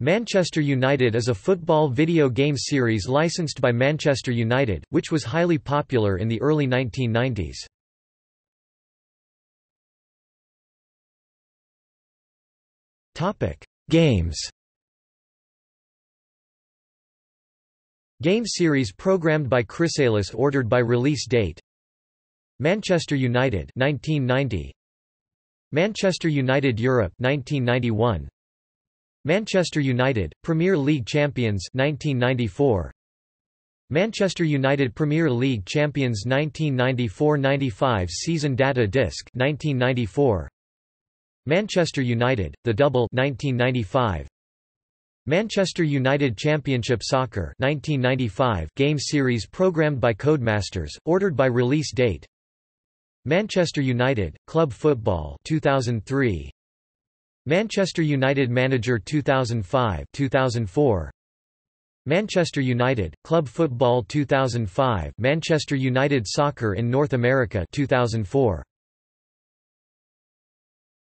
Manchester United is a football video game series licensed by Manchester United, which was highly popular in the early 1990s. Games. Game series programmed by Krisalis ordered by release date. Manchester United 1990 Manchester United Europe 1991 Manchester United Premier League champions 1994 Manchester United Premier League champions 1994-95 season data disc 1994 Manchester United The Double 1995 Manchester United Championship Soccer 1995 game series programmed by Codemasters, ordered by release date. Manchester United, Club Football 2003 Manchester United Manager 2005 2004 Manchester United, Club Football 2005 Manchester United Soccer in North America 2004